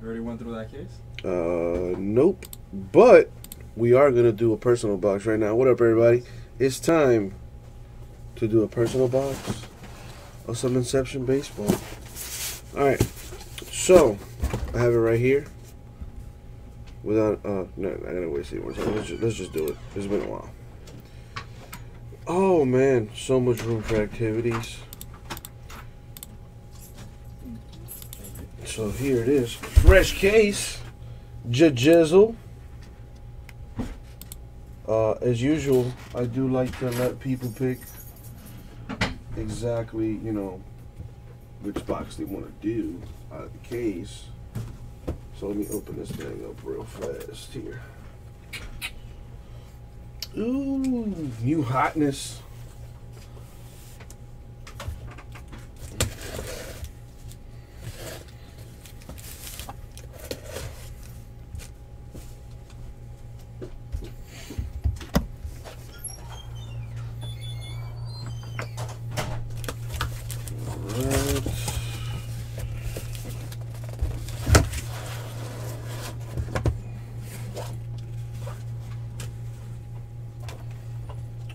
You already went through that case? Uh, nope. But we are gonna do a personal box right now. What up, everybody? It's time to do a personal box of some Inception baseball. All right. So I have it right here. Without uh, no, I gotta waste any more time. Let's just, let's just do it. It's been a while. Oh man, so much room for activities. So here it is. Fresh case. Jajizzle. Uh, as usual, I do like to let people pick exactly, you know, which box they want to do out of the case. So let me open this thing up real fast here. Ooh, new hotness.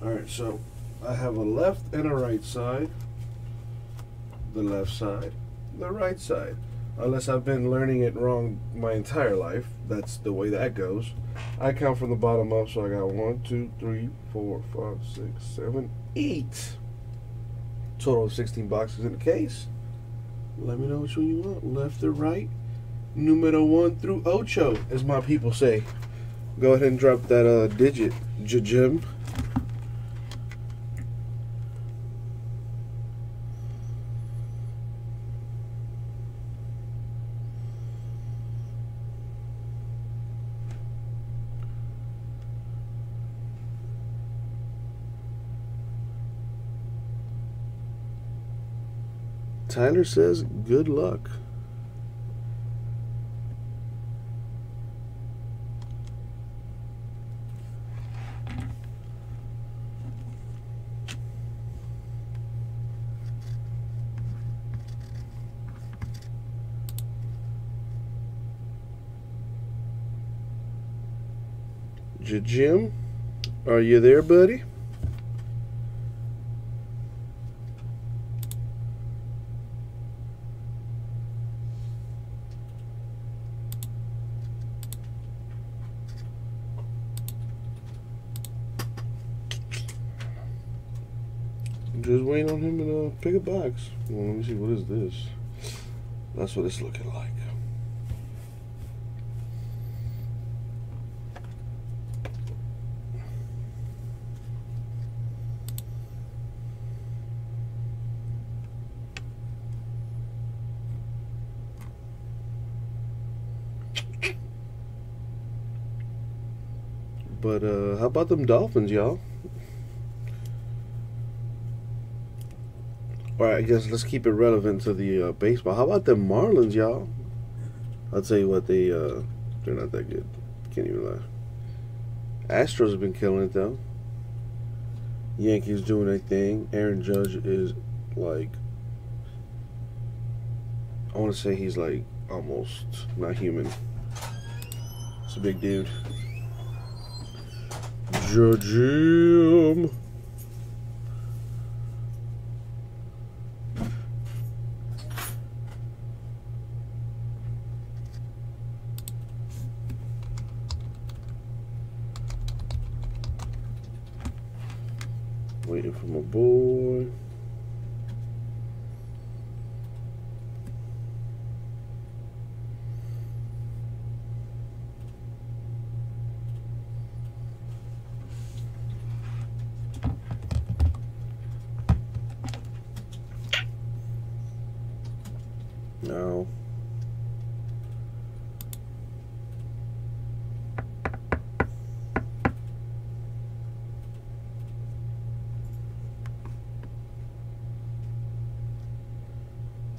Alright. So I have a left and a right side. The left side, the right side. Unless I've been learning it wrong my entire life. That's the way that goes. I count from the bottom up, so I got one, two, three, four, five, six, seven, eight. Total of 16 boxes in the case. Let me know which one you want, left or right. Numero one through ocho, as my people say. Go ahead and drop that uh, digit, Jim. Tyler says, good luck. Jim, are you there, buddy? Just waiting on him to uh, pick a box. Well, let me see. What is this? That's what it's looking like. But uh, how about them Dolphins, y'all? All right, I guess let's keep it relevant to the uh, baseball. How about the Marlins, y'all? I'll tell you what, they uh, they're not that good. Can't even lie. Astros have been killing it though. Yankees doing their thing. Aaron Judge is like, I want to say he's like almost not human. It's a big dude. Judge him. Waiting for my boy. No.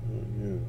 Oh, yes.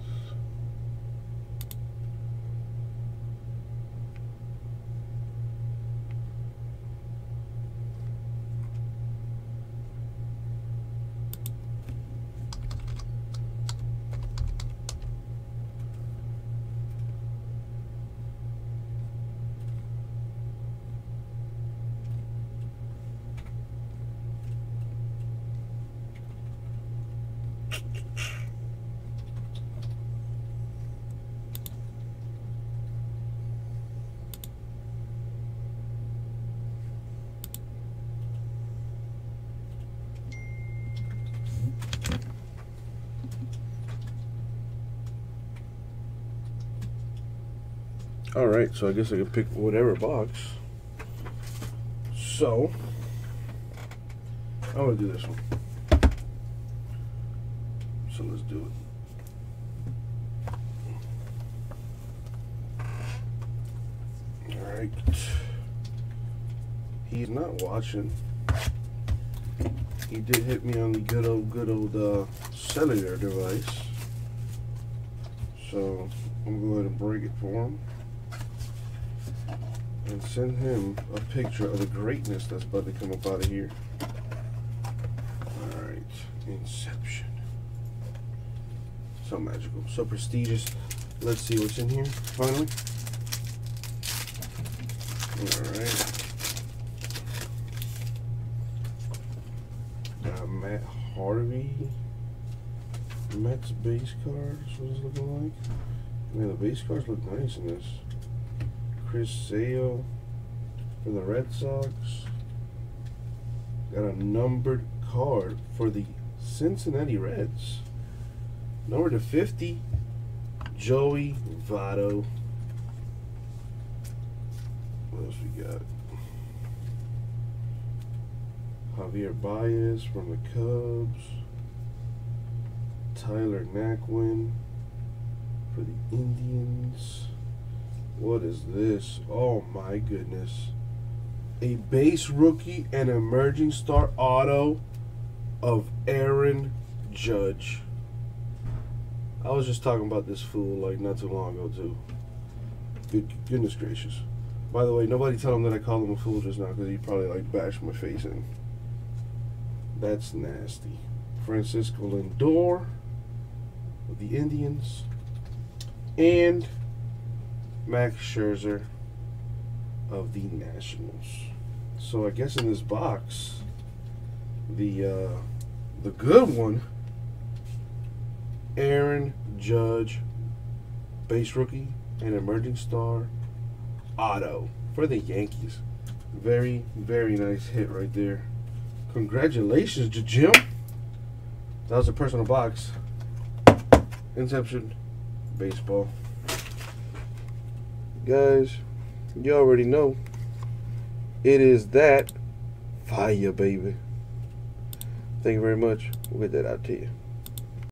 All right, so I guess I can pick whatever box. So, I'm gonna do this one. So let's do it. All right. He's not watching. He did hit me on the good old, good old uh, cellular device. So I'm gonna go ahead and break it for him and send him a picture of the greatness that's about to come up out of here. Alright, Inception. So magical, so prestigious. Let's see what's in here, finally. Alright. Uh, Matt Harvey. Mets base cards, what is it looking like? Man, the base cards look nice in this. Chris Sale for the Red Sox. Got a numbered card for the Cincinnati Reds. Number to 50, Joey Votto. What else we got? Javier Baez from the Cubs. Tyler Naquin for the Indians. What is this? Oh my goodness. A base rookie and emerging star auto of Aaron Judge. I was just talking about this fool like not too long ago too. Good goodness gracious. By the way, nobody tell him that I called him a fool just now because he probably like bashed my face in. That's nasty. Francisco Lindor of the Indians and Max Scherzer of the Nationals. So I guess in this box, the uh, the good one, Aaron Judge, base rookie and emerging star, auto for the Yankees. Very very nice hit right there. Congratulations, to Jim. That was a personal box. Inception baseball. Guys, you already know. It is that fire, baby. Thank you very much. We'll get that out to you.